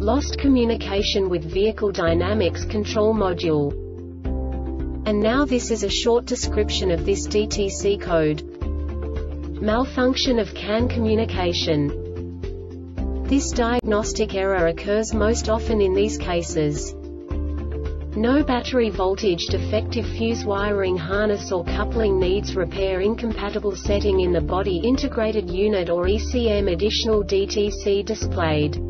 Lost communication with vehicle dynamics control module. And now this is a short description of this DTC code. Malfunction of CAN communication. This diagnostic error occurs most often in these cases. No battery voltage defective fuse wiring harness or coupling needs repair incompatible setting in the body integrated unit or ECM additional DTC displayed.